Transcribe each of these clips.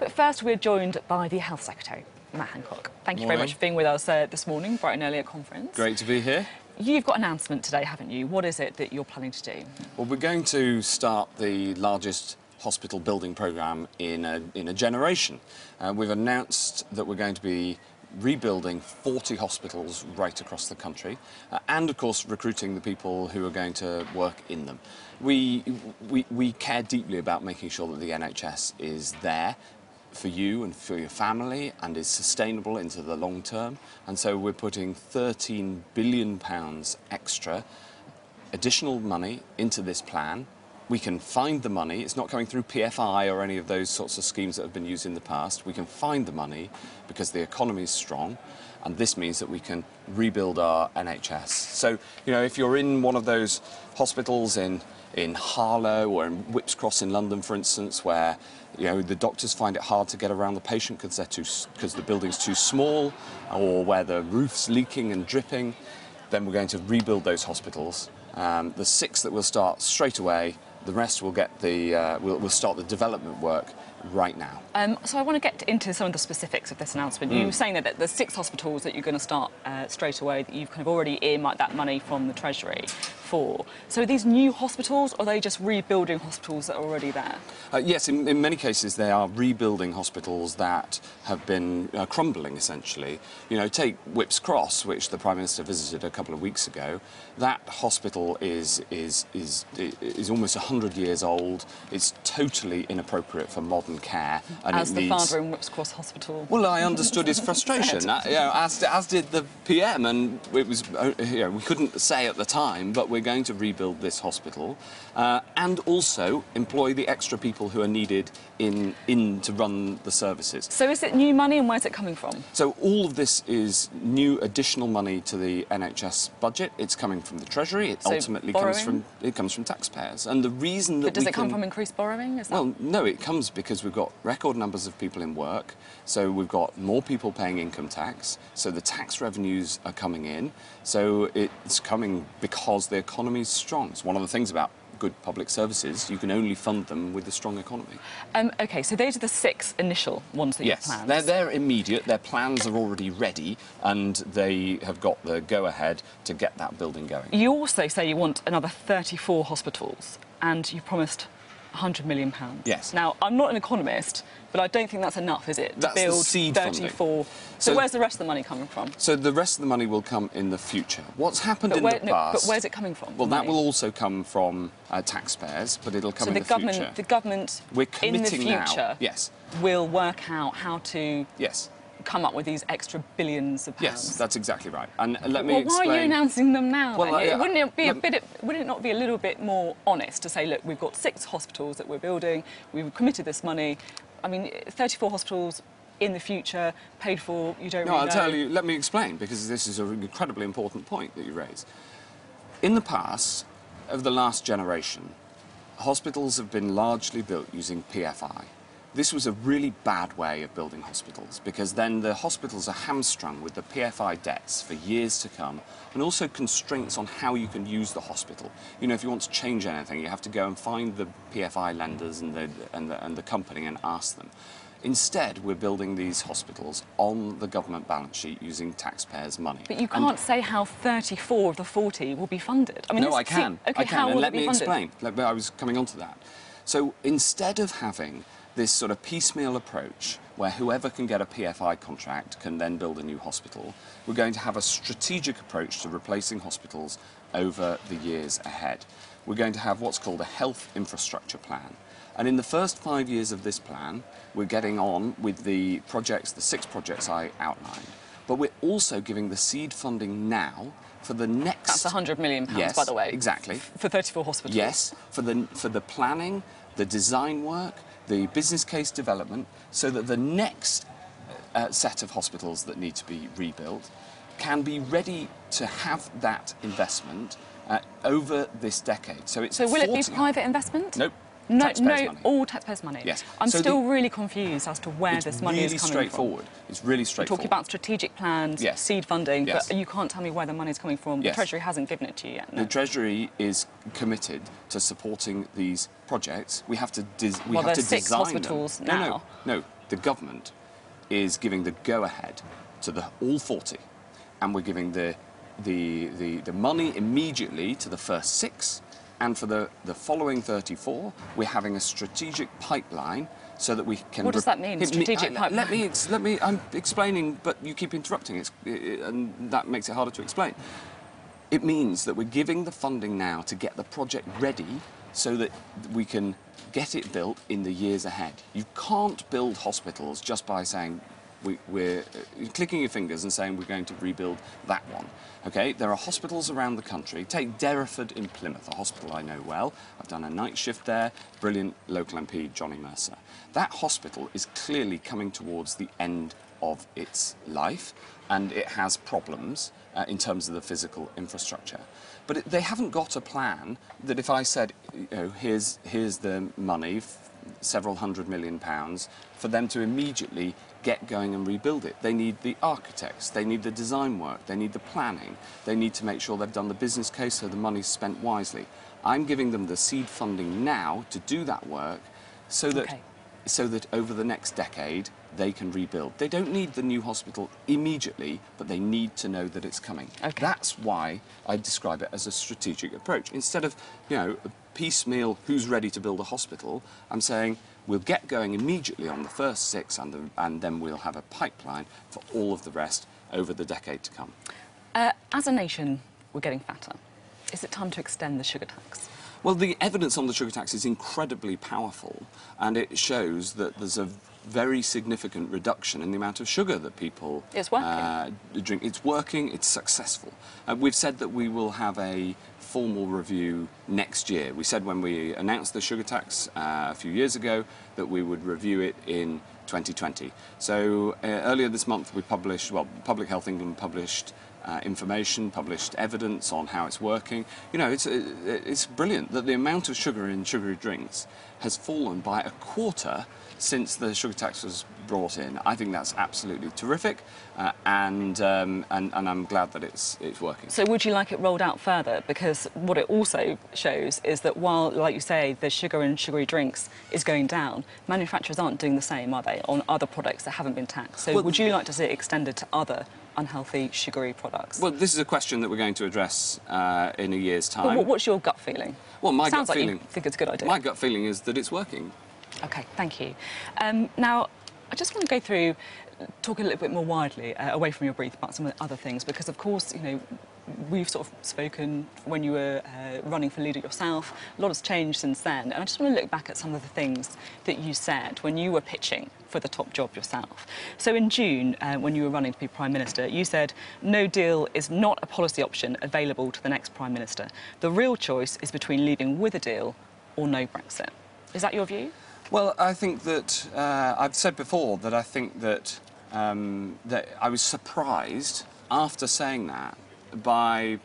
But first, we're joined by the Health Secretary, Matt Hancock. Thank you very much for being with us uh, this morning, bright and early at conference. Great to be here. You've got an announcement today, haven't you? What is it that you're planning to do? Well, we're going to start the largest hospital building programme in a, in a generation. Uh, we've announced that we're going to be rebuilding 40 hospitals right across the country uh, and, of course, recruiting the people who are going to work in them. We, we, we care deeply about making sure that the NHS is there for you and for your family and is sustainable into the long term. And so we're putting 13 billion pounds extra additional money into this plan. We can find the money. It's not coming through PFI or any of those sorts of schemes that have been used in the past. We can find the money because the economy is strong. And this means that we can rebuild our NHS. So, you know, if you're in one of those hospitals in, in Harlow or in Whipps Cross in London, for instance, where you know the doctors find it hard to get around the patient because too because the building's too small, or where the roof's leaking and dripping, then we're going to rebuild those hospitals. Um, the six that will start straight away. The rest will get the uh, we'll, we'll start the development work right now. Um, so I want to get into some of the specifics of this announcement. You were saying that there's six hospitals that you're going to start uh, straight away that you've kind of already earmarked that money from the Treasury for. So are these new hospitals or are they just rebuilding hospitals that are already there? Uh, yes, in, in many cases they are rebuilding hospitals that have been uh, crumbling essentially. You know, take Whipps Cross, which the Prime Minister visited a couple of weeks ago. That hospital is is is is almost 100 years old. It's totally inappropriate for modern care, and As it the needs. father in Whipps Cross Hospital. Well, I understood his frustration, uh, you know, as, as did the PM, and it was, uh, you know, we couldn't say at the time, but we're going to rebuild this hospital uh, and also employ the extra people who are needed in, in to run the services. So is it new money and where's it coming from? So all of this is new additional money to the NHS budget. It's coming from the Treasury. It So ultimately comes from it comes from taxpayers. And the reason that But does it come can- from increased borrowing? Well, no, it comes because we've got record numbers of people in work, so we've got more people paying income tax, so the tax revenues are coming in, so it's coming because the economy is strong. It's one of the things about good public services, you can only fund them with a strong economy. Um, okay, so those are the six initial ones that Yes, you've planned. they're, they're immediate, their plans are already ready, and they have got the go-ahead to get that building going. You also say you want another 34 hospitals, and you promised 100 million pounds. Yes. Now, I'm not an economist, but I don't think that's enough, is it? To That's the build funding. 34. So, So- where's the rest of the money coming from? So the rest of the money will come in the future. What's happened But, in where, the no, past... but where's it coming from? Well, that will also come from uh, taxpayers, but it'll come So in the, the, government, future. the government We're in the committing now- future yes. will work out how to Yes. Come up with these extra billions of pounds. Yes, that's exactly right. And uh, let me well, explain. why are you announcing them now? Well? I- wouldn't it be a let- bit? Wouldn't it not be a little bit more honest to say, look, we've got six hospitals that we're building. We've committed this money. I mean, 34 hospitals in the future, paid for. You don't No, really I'll know. tell you. Let me explain because this is an incredibly important point that you raise. In the past, of the last generation, hospitals have been largely built using PFI. This was a really bad way of building hospitals because then the hospitals are hamstrung with the PFI debts for years to come and also constraints on how you can use the hospital. You know, if you want to change anything, you have to go and find the PFI lenders and the, and the, and the company and ask them. Instead, we're building these hospitals on the government balance sheet using taxpayers' money. But you can't say how 34 of the 40 will be funded. I mean, no, I can. Okay, I can. how and will let it be me funded? explain. I was coming on to that. So instead of having this sort of piecemeal approach where whoever can get a PFI contract can then build a new hospital, we're going to have a strategic approach to replacing hospitals over the years ahead. We're going to have what's called a health infrastructure plan. And in the first five years of this plan, we're getting on with the projects, the six projects I outlined. But we're also giving the seed funding now for the next. That's 100 million pounds, Yes, by the way. exactly. For 34 hospitals. Yes, for the, for the planning, the design work, the business case development, so that the next uh, set of hospitals that need to be rebuilt can be ready to have that investment uh, over this decade. So it's So will it be private investment? Nope. No, Taxpayers' no, money. all taxpayers' money. Yes. I'm So the- still really confused as to where this money really is coming from. It's straightforward. It's really from. We're talking about strategic plans, Yes. seed funding, Yes. but you can't tell me where the money is coming from. Yes. The Treasury hasn't given it to you yet. No. The Treasury is committed to supporting these projects. We have to, we Well, have to six design hospitals them. No, no, no. the government is giving the go-ahead to the all 40, and we're giving the, the, the, the money immediately to the first six, and for the, the following 34, we're having a strategic pipeline so that we can. What does that mean, It me- strategic I- Let me, pipeline? let me. I'm explaining, but you keep interrupting. It's, i- i- and that makes it harder to explain. It means that we're giving the funding now to get the project ready so that we can get it built in the years ahead. You can't build hospitals just by saying we, we're uh, clicking your fingers and saying we're going to rebuild that one. Okay, there are hospitals around the country. Take Derriford in Plymouth, a hospital I know well. I've done a night shift there. Brilliant local MP Johnny Mercer. That hospital is clearly coming towards the end of its life and it has problems uh, in terms of the physical infrastructure. But it, they haven't got a plan that if I said, you know, here's, here's the money, several hundred million pounds, for them to immediately get going and rebuild it. They need the architects, they need the design work, they need the planning, they need to make sure they've done the business case so the money's spent wisely. I'm giving them the seed funding now to do that work so that Okay. so that over the next decade they can rebuild. They don't need the new hospital immediately, but they need to know that it's coming. Okay. That's why I describe it as a strategic approach. Instead of, you know, piecemeal who's ready to build a hospital, I'm saying we'll get going immediately on the first six and, the, and then we'll have a pipeline for all of the rest over the decade to come. Uh, as a nation, we're getting fatter. Is it time to extend the sugar tax? Well, the evidence on the sugar tax is incredibly powerful, and it shows that there's a very significant reduction in the amount of sugar that people It's working. uh, drink. It's working. It's successful. Uh, we've said that we will have a formal review next year. We said when we announced the sugar tax uh, a few years ago that we would review it in 2020. So uh, earlier this month we published, well, Public Health England published uh, information, published evidence on how it's working. You know, it's, uh, it's brilliant that the amount of sugar in sugary drinks has fallen by a quarter since the sugar tax was brought in. I think that's absolutely terrific, uh, and, um, and and I'm glad that it's it's working. So would you like it rolled out further? Because what it also shows is that while, like you say, the sugar in sugary drinks is going down, manufacturers aren't doing the same, are they, on other products that haven't been taxed? So Well- would you like to see it extended to other unhealthy sugary products? Well, this is a question that we're going to address uh, in a year's time. What's your gut feeling? Well, my Sounds gut like feeling. you think it's a good idea. My gut feeling is that it's working. Okay, thank you. Um, now, I just want to go through, talk a little bit more widely, uh, away from your brief, about some of the other things, because of course, you know, we've sort of spoken when you were uh, running for leader yourself. A lot has changed since then, and I just want to look back at some of the things that you said when you were pitching for the top job yourself. So in June, uh, when you were running to be Prime Minister, you said, no deal is not a policy option available to the next Prime Minister. The real choice is between leaving with a deal or no Brexit. Is that your view? Well, I think that uh, I've said before that I think that um, that I was surprised after saying that by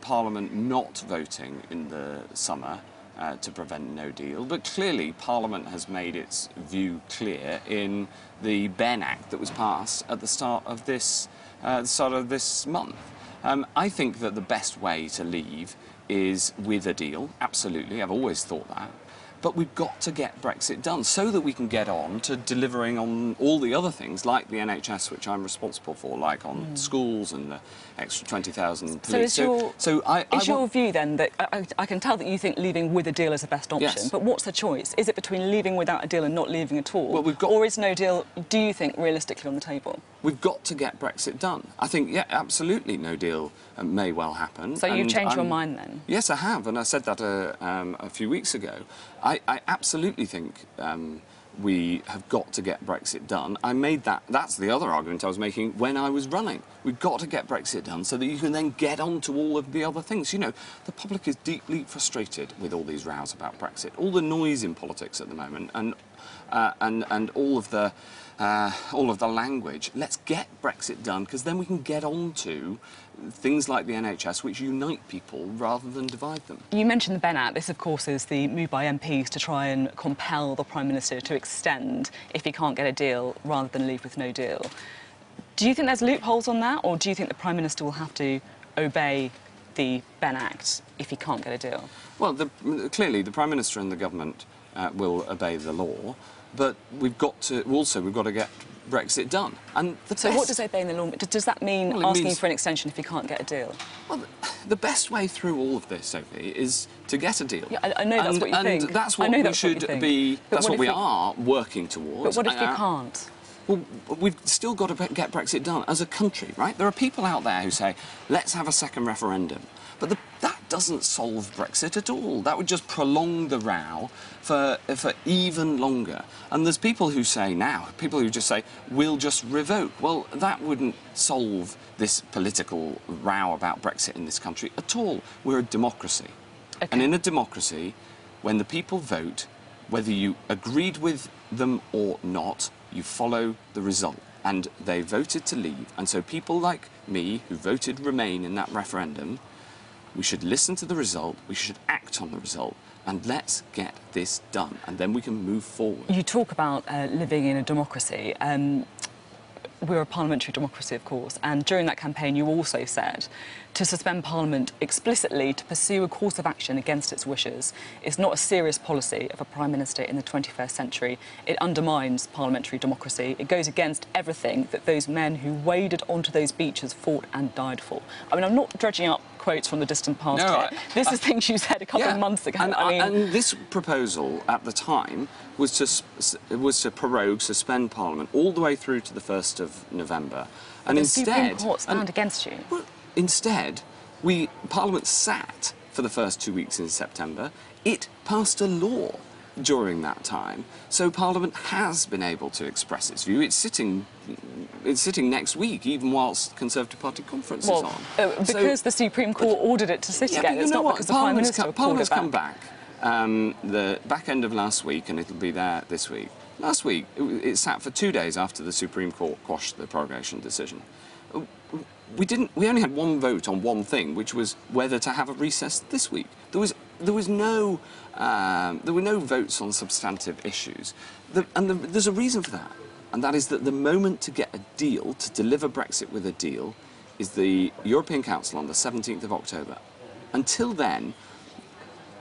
Parliament not voting in the summer uh, to prevent no deal. But clearly, Parliament has made its view clear in the Benn Act that was passed at the start of this uh, start of this month. Um, I think that the best way to leave is with a deal. Absolutely, I've always thought that. But we've got to get Brexit done so that we can get on to delivering on all the other things, like the NHS, which I'm responsible for, like on schools and the extra 20,000 police. So is your, so I, I is your view then that I, I- can tell that you think leaving with a deal is the best option, Yes. but what's the choice? Is it between leaving without a deal and not leaving at all? Well, we've got- Or is no deal, do you think, realistically on the table? We've got to get Brexit done. I think, yeah, absolutely, no deal uh, may well happen. So you've changed your I'm- mind then? Yes, I have, and I said that uh, um, a few weeks ago. I, I absolutely think um, we have got to get Brexit done. I made that. That's the other argument I was making when I was running. We've got to get Brexit done so that you can then get on to all of the other things. You know, the public is deeply frustrated with all these rows about Brexit, all the noise in politics at the moment, and uh, and and all of the. Uh, all of the language. Let's get Brexit done because then we can get on to things like the NHS, which unite people rather than divide them. You mentioned the Benn Act. This, of course, is the move by MPs to try and compel the Prime Minister to extend if he can't get a deal rather than leave with no deal. Do you think there's loopholes on that, or do you think the Prime Minister will have to obey the Benn Act if he can't get a deal? Well, the, clearly, the Prime Minister and the government uh, will obey the law. But we've got to also we've got to get Brexit done. And the So best, what does obeying the law? Does, does that mean Well, asking means- for an extension if you can't get a deal? Well, the best way through all of this, Sophy, is to get a deal. Yeah, I- I know that's and, what you and think. that's I what we that's should think. be. But that's what what we we- are working towards. But what if you Uh, can't? Well, we've still got to get Brexit done as a country, right? There are people out there who say, let's have a second referendum. But the, that doesn't solve Brexit at all. That would just prolong the row for, for even longer. And there's people who say now, people who just say, we'll just revoke. Well, that wouldn't solve this political row about Brexit in this country at all. We're a democracy. And in a democracy, when the people vote, whether you agreed with them or not, you follow the result. And they voted to leave. And so people like me, who voted Remain in that referendum, we should listen to the result, we should act on the result, and let's get this done. And then we can move forward. You talk about uh, living in a democracy. Um, we're a parliamentary democracy, of course, and during that campaign, you also said to suspend Parliament explicitly to pursue a course of action against its wishes is not a serious policy of a Prime Minister in the 21st century. It undermines parliamentary democracy. It goes against everything that those men who waded onto those beaches fought and died for. I mean, I'm not dredging up quotes from the distant past No. I- this I- is things you said a couple Yeah. of months ago. And, I mean, and this proposal at the time was to was to prorogue, suspend Parliament all the way through to the first of November, and the instead, Supreme Court and- against you. Well, instead, we Parliament sat for the first two weeks in September. It passed a law during that time, so Parliament has been able to express its view. It's sitting, it's sitting next week, even whilst Conservative Party conference Well, is on. uh, So- because the Supreme Court ordered it to sit yeah, again. It's not what? because the Prime Parliament's Minister come, Parliament's come back. um, the back end of last week, and it'll be there this week. Last week, it, it sat for two days after the Supreme Court quashed the prorogation decision. We didn't. We only had one vote on one thing, which was whether to have a recess this week. There was there was no um, there were no votes on substantive issues, the, and the, there's a reason for that, and that is that the moment to get a deal to deliver Brexit with a deal is the European Council on the 17th of October. Until then,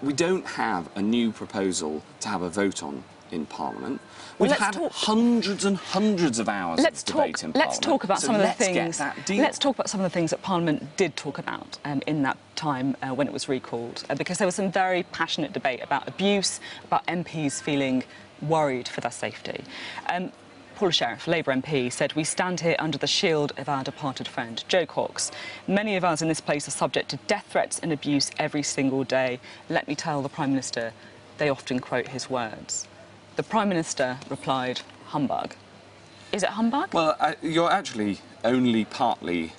we don't have a new proposal to have a vote on in Parliament. We've let's had talk- hundreds and hundreds of hours Let's of debate talk. in Let's Parliament. talk about so some of the let's things. Get that deal. Let's talk about some of the things that Parliament did talk about um, in that time uh, when it was recalled, uh, because there was some very passionate debate about abuse, about MPs feeling worried for their safety. Um, Paula Sherriff, Labour MP, said, We stand here under the shield of our departed friend, Jo Cox. Many of us in this place are subject to death threats and abuse every single day. Let me tell the Prime Minister, they often quote his words. The Prime Minister replied, Humbug. Is it humbug? Well, I, you're actually only partly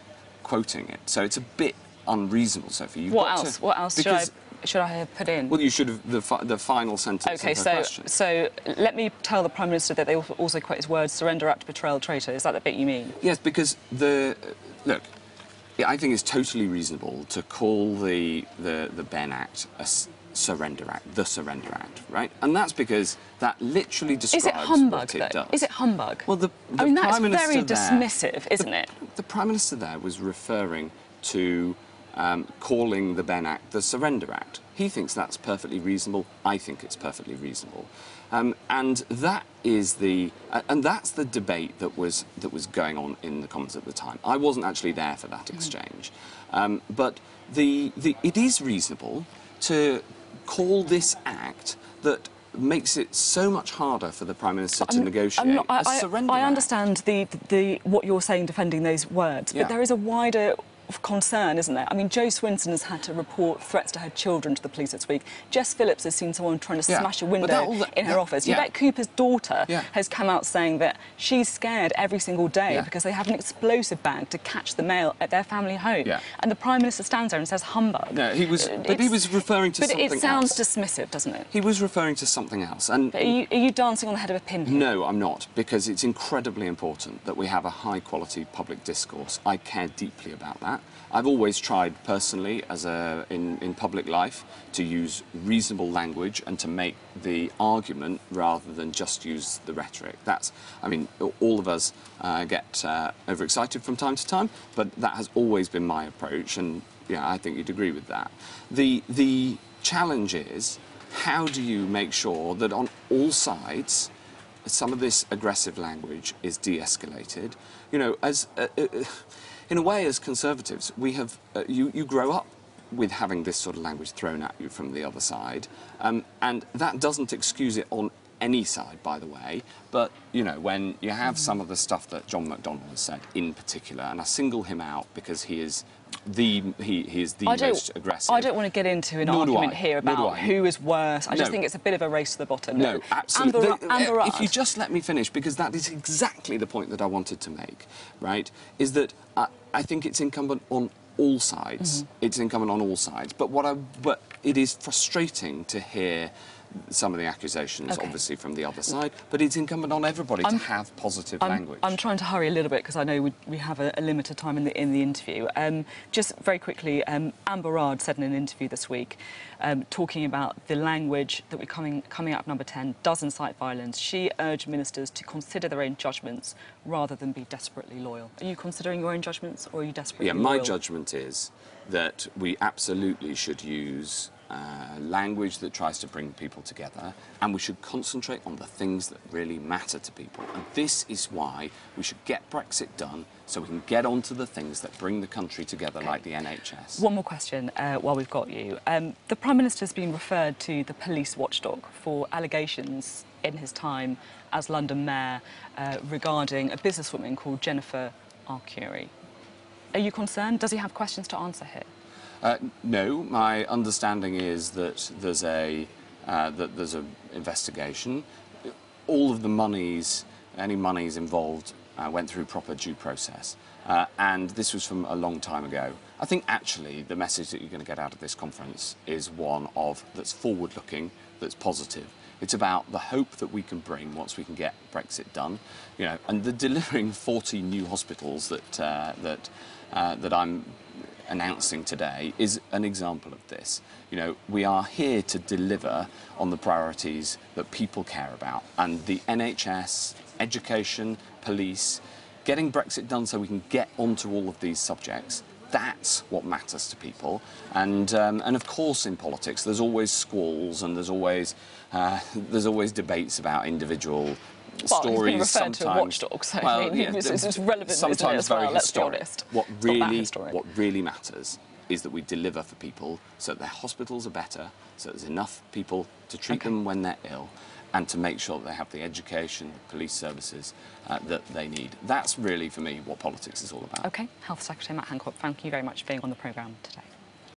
quoting it, so it's a bit unreasonable, Sophy. You've what else? To, what else should I, should I have put in? Well, you should have the, fi- the final sentence okay, so question. so let me tell the Prime Minister that they also quote his words, surrender act, betrayal, traitor. Is that the bit you mean? Yes, because the look, I think it's totally reasonable to call the the the Benn Act a surrender act, the surrender act, right? And that's because that literally describes Is it humbug, what it though? does. Is it humbug? Well, the, the I mean, that's very there- dismissive, isn't the, it? The Prime Minister there was referring to um, calling the Benn Act the Surrender Act. He thinks that's perfectly reasonable. I think it's perfectly reasonable. Um, and that is the uh, and that's the debate that was that was going on in the Commons at the time. I wasn't actually there for that exchange, um, but the, the it is reasonable to call this act that makes it so much harder for the Prime Minister to I'm- negotiate I'm not- I, I- surrender I act. understand the, the what you're saying, defending those words, Yeah. but there is a wider of concern, isn't there? I mean, Jo Swinson has had to report threats to her children to the police this week. Jess Phillips has seen someone trying to Yeah, smash a window that in her yeah, office. yeah. Yvette Cooper's daughter Yeah. has come out saying that she's scared every single day because they have an explosive bag to catch the mail at their family home. And the Prime Minister stands there and says humbug. No, he was, but he was referring to But something But it sounds else. dismissive, doesn't it? He was referring to something else, and Are you, are you dancing on the head of a pin here? no, I'm not, because it's incredibly important that we have a high-quality public discourse. I care deeply about that. I've always tried personally, as a in, in public life, to use reasonable language and to make the argument rather than just use the rhetoric. That's, I mean, all of us uh, get uh, overexcited from time to time, but that has always been my approach, and yeah, I think you'd agree with that. The the challenge is how do you make sure that on all sides some of this aggressive language is de-escalated. You know, as uh, uh, in a way, as conservatives, we have uh, you you grow up with having this sort of language thrown at you from the other side, um, and that doesn't excuse it on any side, by the way. But you know, when you have some of the stuff that John McDonnell has said in particular, and I single him out because he is the he, he is the I don't, most aggressive. I don't want to get into an Nor argument here about who is worse. I just think it's a bit of a race to the bottom. No, absolutely. Amber, The- Amber if you just let me finish, because that is exactly the point that I wanted to make, right? Is that I, I think it's incumbent on all sides. Mm-hmm. It's incumbent on all sides. But what I, but it is frustrating to hear some of the accusations, Okay. obviously from the other side. But it's incumbent on everybody I'm- to have positive I'm, language. I'm trying to hurry a little bit because I know we, we have a, a limited time in the in the interview. Um, just very quickly, um, Amber Rudd said in an interview this week, um, talking about the language that we're coming coming out of number 10 does incite violence. She urged ministers to consider their own judgments rather than be desperately loyal. Are you considering your own judgments, or are you desperately Yeah, loyal? my judgment is that we absolutely should use uh, language that tries to bring people together, and we should concentrate on the things that really matter to people. And this is why we should get Brexit done, so we can get on to the things that bring the country together, like the NHS. One more question uh, while we've got you. Um, the Prime Minister has been referred to the police watchdog for allegations in his time as London Mayor uh, regarding a businesswoman called Jennifer Arcuri. Are you concerned? Does he have questions to answer here? Uh, no, my understanding is that there's a uh, that there's an investigation. All of the monies, any monies involved, uh, went through proper due process, uh, and this was from a long time ago. I think actually the message that you're going to get out of this conference is one of that's forward-looking, that's positive. It's about the hope that we can bring once we can get Brexit done, you know, and the delivering 40 new hospitals that uh, that uh, that I'm announcing today is an example of this. You know, we are here to deliver on the priorities that people care about, and the NHS, education, police, getting Brexit done so we can get onto all of these subjects. That's what matters to people, and um, and of course in politics there's always squalls and there's always uh, there's always debates about individual Well, stories. referred to sometimes- watchdog, so I well, mean, yeah, it's, it's, relevant, it, sometimes as well, very let's historic. be honest. What It's not that really, historic. what really matters is that we deliver for people so that their hospitals are better, so there's enough people to treat Okay. them when they're ill, and to make sure that they have the education, the police services uh, that they need. That's really, for me, what politics is all about. Okay, Health Secretary Matt Hancock, thank you very much for being on the programme today.